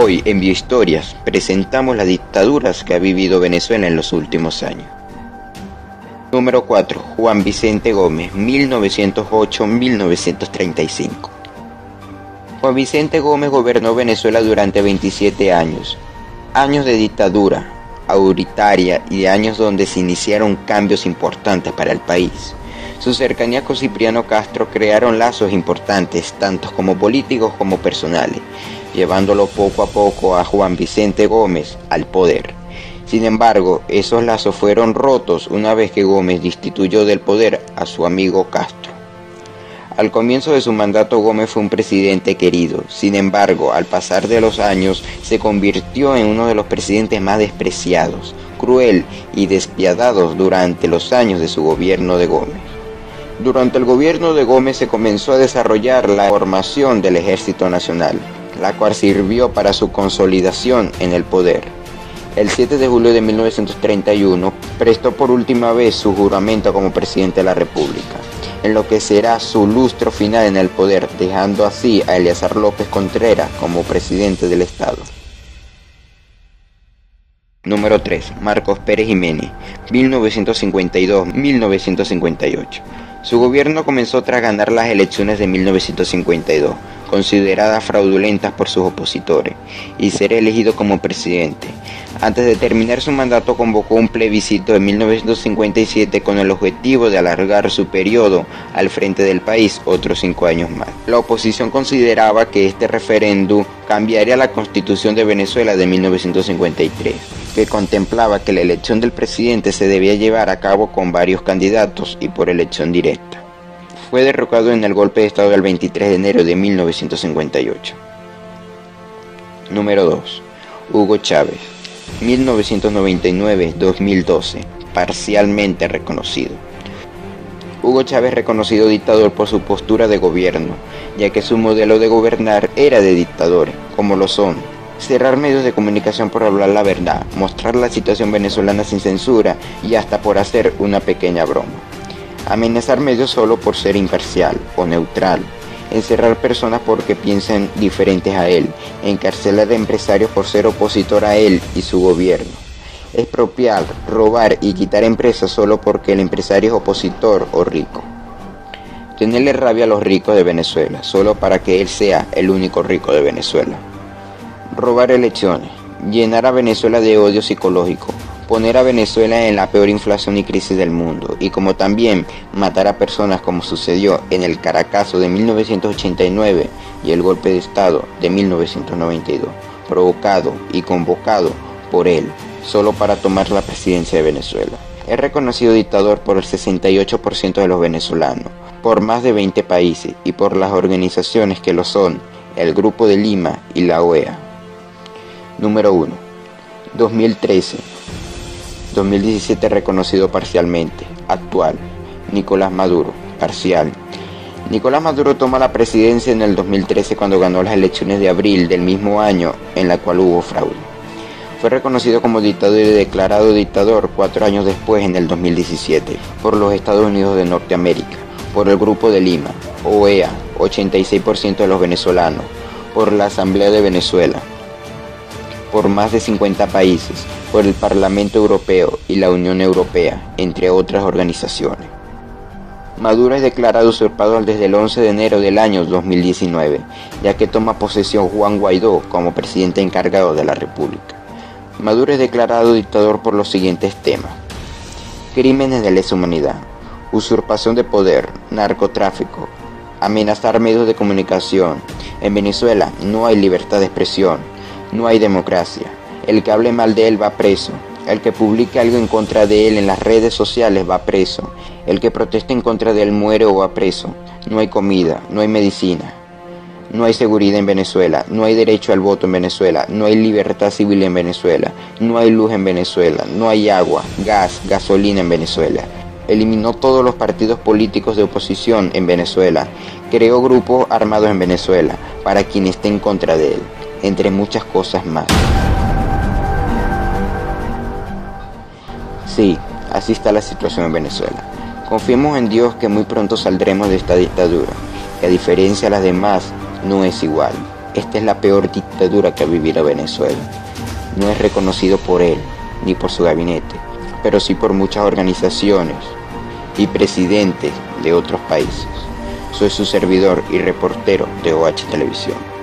Hoy en Biohistorias presentamos las dictaduras que ha vivido Venezuela en los últimos años. Número 4. Juan Vicente Gómez, 1908-1935. Juan Vicente Gómez gobernó Venezuela durante 27 años, años de dictadura autoritaria y de años donde se iniciaron cambios importantes para el país. Su cercanía con Cipriano Castro crearon lazos importantes, tanto como políticos como personales, llevándolo poco a poco a Juan Vicente Gómez al poder. Sin embargo, esos lazos fueron rotos una vez que Gómez destituyó del poder a su amigo Castro. Al comienzo de su mandato Gómez fue un presidente querido, sin embargo, al pasar de los años se convirtió en uno de los presidentes más despreciados, cruel y despiadados durante los años de su gobierno de Gómez. Durante el gobierno de Gómez se comenzó a desarrollar la formación del Ejército Nacional, la cual sirvió para su consolidación en el poder. El 7 de julio de 1931 prestó por última vez su juramento como presidente de la República, en lo que será su lustro final en el poder, dejando así a Eleazar López Contreras como presidente del Estado. Número 3. Marcos Pérez Jiménez, 1952-1958. Su gobierno comenzó tras ganar las elecciones de 1952 consideradas fraudulentas por sus opositores, y ser elegido como presidente. Antes de terminar su mandato convocó un plebiscito en 1957 con el objetivo de alargar su periodo al frente del país otros cinco años más. La oposición consideraba que este referéndum cambiaría la constitución de Venezuela de 1953, que contemplaba que la elección del presidente se debía llevar a cabo con varios candidatos y por elección directa fue derrocado en el golpe de Estado del 23 de enero de 1958. Número 2. Hugo Chávez, 1999-2012, parcialmente reconocido. Hugo Chávez reconocido dictador por su postura de gobierno, ya que su modelo de gobernar era de dictador, como lo son cerrar medios de comunicación por hablar la verdad, mostrar la situación venezolana sin censura y hasta por hacer una pequeña broma amenazar medios solo por ser imparcial o neutral, encerrar personas porque piensan diferentes a él, encarcelar a empresarios por ser opositor a él y su gobierno, expropiar, robar y quitar empresas solo porque el empresario es opositor o rico. Tenerle rabia a los ricos de Venezuela, solo para que él sea el único rico de Venezuela. Robar elecciones, llenar a Venezuela de odio psicológico, poner a Venezuela en la peor inflación y crisis del mundo, y como también matar a personas como sucedió en el Caracazo de 1989 y el golpe de Estado de 1992, provocado y convocado por él, solo para tomar la presidencia de Venezuela. Es reconocido dictador por el 68% de los venezolanos, por más de 20 países y por las organizaciones que lo son, el Grupo de Lima y la OEA. Número 1. 2013. 2017 reconocido parcialmente. Actual. Nicolás Maduro. Parcial. Nicolás Maduro toma la presidencia en el 2013 cuando ganó las elecciones de abril del mismo año en la cual hubo fraude. Fue reconocido como dictador y declarado dictador cuatro años después en el 2017 por los Estados Unidos de Norteamérica, por el Grupo de Lima, OEA, 86% de los venezolanos, por la Asamblea de Venezuela, por más de 50 países, por el Parlamento Europeo y la Unión Europea, entre otras organizaciones. Maduro es declarado usurpador desde el 11 de enero del año 2019, ya que toma posesión Juan Guaidó como presidente encargado de la República. Maduro es declarado dictador por los siguientes temas. Crímenes de lesa humanidad, usurpación de poder, narcotráfico, amenazar medios de comunicación. En Venezuela no hay libertad de expresión, no hay democracia. El que hable mal de él va preso. El que publique algo en contra de él en las redes sociales va preso. El que proteste en contra de él muere o va preso. No hay comida, no hay medicina. No hay seguridad en Venezuela, no hay derecho al voto en Venezuela, no hay libertad civil en Venezuela, no hay luz en Venezuela, no hay agua, gas, gasolina en Venezuela. Eliminó todos los partidos políticos de oposición en Venezuela. Creó grupos armados en Venezuela para quien esté en contra de él entre muchas cosas más. Sí, así está la situación en Venezuela. Confiemos en Dios que muy pronto saldremos de esta dictadura, que a diferencia de las demás no es igual, esta es la peor dictadura que ha vivido Venezuela. No es reconocido por él ni por su gabinete, pero sí por muchas organizaciones y presidentes de otros países. Soy su servidor y reportero de OH Televisión.